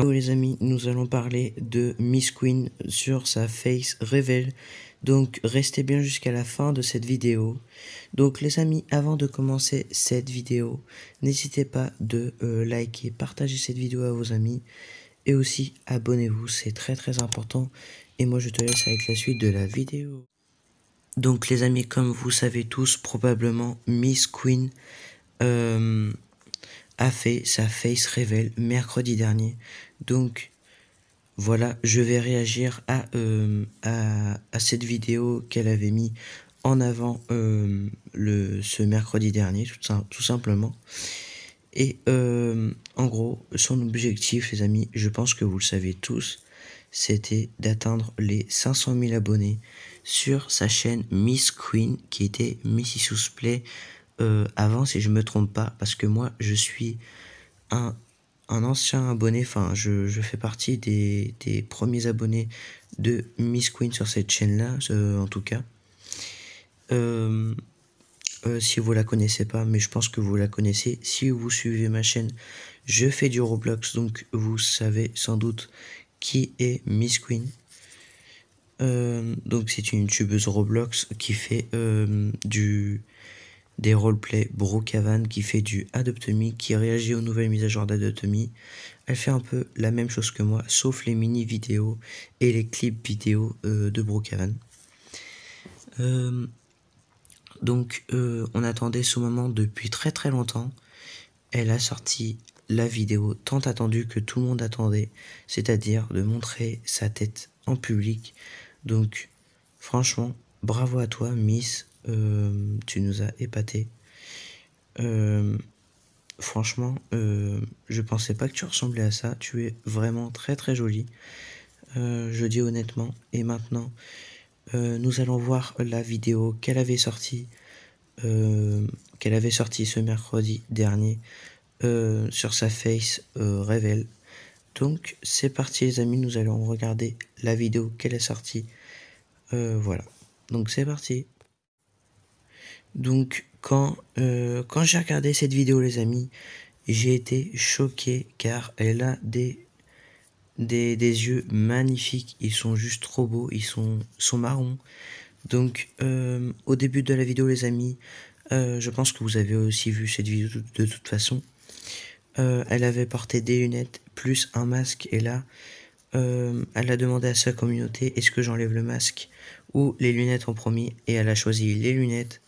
Hello les amis, nous allons parler de Miss Queen sur sa face révèle. Donc restez bien jusqu'à la fin de cette vidéo. Donc les amis, avant de commencer cette vidéo, n'hésitez pas de euh, liker, partager cette vidéo à vos amis. Et aussi abonnez-vous, c'est très très important. Et moi je te laisse avec la suite de la vidéo. Donc les amis, comme vous savez tous, probablement Miss Queen... Euh, a fait sa face révèle mercredi dernier. Donc voilà, je vais réagir à, euh, à, cette vidéo qu'elle avait mis en avant euh, le, ce mercredi dernier, tout, tout simplement. Et euh, en gros, son objectif, les amis, je pense que vous le savez tous, c'était d'atteindre les 500 000 abonnés sur sa chaîne Miss Queen, qui était Missy Play euh, avant, si je me trompe pas, parce que moi, je suis un, un ancien abonné, enfin, je, je, fais partie des, des, premiers abonnés de Miss Queen sur cette chaîne-là, euh, en tout cas. Euh, si vous la connaissez pas, mais je pense que vous la connaissez. Si vous suivez ma chaîne, je fais du Roblox, donc vous savez sans doute qui est Miss Queen. Donc c'est une youtubeuse Roblox qui fait du des roleplay Brookhaven qui fait du Me, qui réagit aux nouvelles mises à jour Me. Elle fait un peu la même chose que moi, sauf les mini vidéos et les clips vidéo euh, de Brookhaven. Euh, donc euh, on attendait ce moment depuis très très longtemps. Elle a sorti la vidéo tant attendue que tout le monde attendait, c'est-à-dire de montrer sa tête en public. Donc franchement, bravo à toi Miss, euh, tu nous as épaté. Euh, franchement, euh, je pensais pas que tu ressemblais à ça. Tu es vraiment très très jolie. je dis honnêtement. Et maintenant, nous allons voir la vidéo qu'elle avait sortie, qu'elle avait sortie ce mercredi dernier sur sa face révèle. Donc c'est parti les amis, nous allons regarder la vidéo qu'elle a sortie. voilà. Donc c'est parti. Donc quand, euh, quand j'ai regardé cette vidéo les amis, j'ai été choqué car elle a des, yeux magnifiques, ils sont juste trop beaux, ils sont, marrons. Donc euh, au début de la vidéo les amis, euh, je pense que vous avez aussi vu cette vidéo de, toute façon. Elle avait porté des lunettes plus un masque. Et là, elle a demandé à sa communauté est-ce que j'enlève le masque ou les lunettes en premier et elle a choisi les lunettes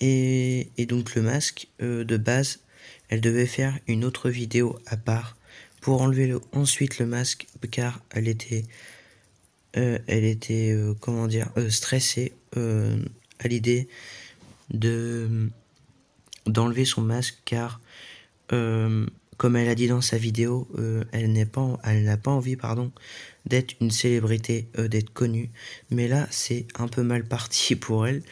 et, donc le masque euh, de base, elle devait faire une autre vidéo à part pour enlever le, ensuite le masque car elle était, euh, elle était euh, comment dire, stressée à l'idée de d'enlever son masque car comme elle a dit dans sa vidéo, euh, elle n'est pas, elle n'a pas envie, pardon, d'être une célébrité, euh, d'être connue. Mais là, c'est un peu mal parti pour elle.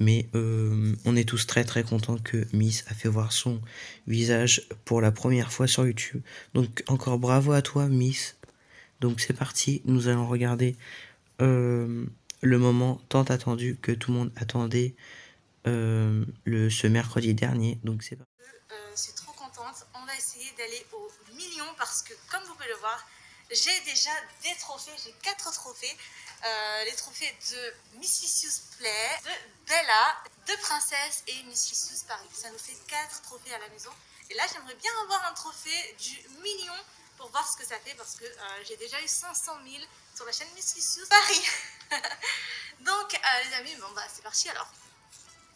Mais euh, on est tous très très contents que Miss a fait voir son visage pour la première fois sur YouTube. Donc encore bravo à toi, Miss. Donc c'est parti, nous allons regarder le moment tant attendu que tout le monde attendait le ce mercredi dernier. Donc c'est parti. D'aller au million parce que, comme vous pouvez le voir, j'ai déjà des trophées. J'ai quatre trophées. Euh, les trophées de Mississippi Play, de Bella, de Princesse et Mississippi Paris. Ça nous fait quatre trophées à la maison. Et là, j'aimerais bien avoir un trophée du million pour voir ce que ça fait parce que euh, j'ai déjà eu 500 000 sur la chaîne Mississippi Paris. Donc, euh, les amis, bon, bah, c'est parti alors.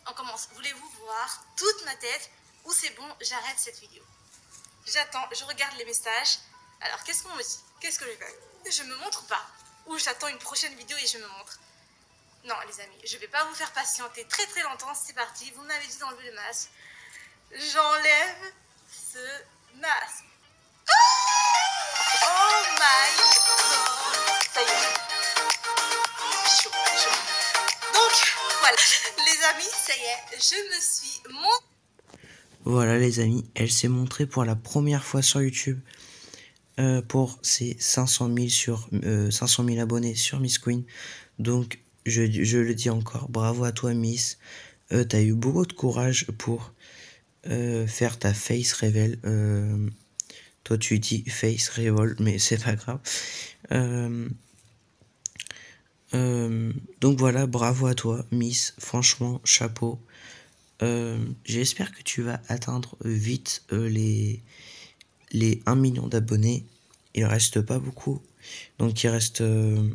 On commence. Voulez-vous voir toute ma tête ou c'est bon, j'arrête cette vidéo? J'attends, je regarde les messages. Alors, qu'est-ce qu'on me dit? Qu'est-ce que je fais? Je me montre pas? Ou j'attends une prochaine vidéo et je me montre? Non, les amis, je vais pas vous faire patienter très très longtemps. C'est parti. Vous m'avez dit d'enlever le masque. J'enlève ce masque. Oh my god Ça y est. Chaud. Donc, voilà. Les amis, ça y est, je me suis montée. Voilà les amis, elle s'est montrée pour la première fois sur YouTube euh, pour ses 500 000, sur, euh, 500 000 abonnés sur Miss Queen. Donc je, le dis encore, bravo à toi Miss. Euh, T'as eu beaucoup de courage pour faire ta face. Euh, Toi, tu dis Face Revol, mais c'est pas grave. Donc voilà, bravo à toi, Miss. Franchement, chapeau. Euh, j'espère que tu vas atteindre vite les, les 1 million d'abonnés. Il reste pas beaucoup. Donc il reste,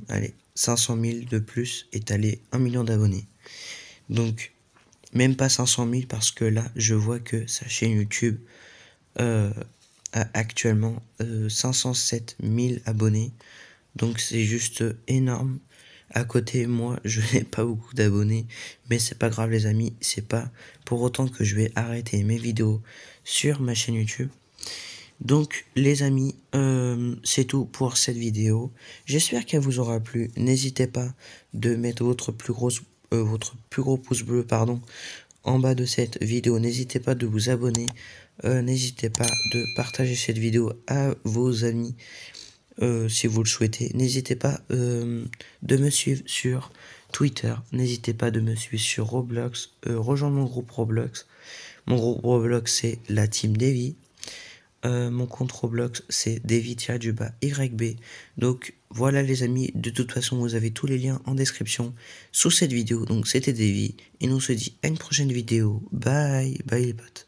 allez, 500 000 de plus et t'as les 1 million d'abonnés. Donc, même pas 500 000 parce que là, je vois que sa chaîne YouTube a actuellement 507 000 abonnés. Donc c'est juste énorme. À côté, moi, je n'ai pas beaucoup d'abonnés, mais c'est pas grave les amis, c'est pas pour autant que je vais arrêter mes vidéos sur ma chaîne YouTube. Donc les amis, euh, c'est tout pour cette vidéo. J'espère qu'elle vous aura plu. N'hésitez pas de mettre votre plus, grosse, euh, votre plus gros pouce bleu pardon, en bas de cette vidéo. N'hésitez pas de vous abonner. Euh, n'hésitez pas de partager cette vidéo à vos amis euh, si vous le souhaitez. N'hésitez pas euh, de me suivre sur Twitter. N'hésitez pas de me suivre sur Roblox. Euh, rejoindre mon groupe Roblox. Mon groupe Roblox, c'est la team Davy. mon compte Roblox, c'est Davy YB. Donc voilà les amis, de toute façon vous avez tous les liens en description sous cette vidéo. Donc c'était Davy et nous on se dit à une prochaine vidéo. Bye, bye les potes.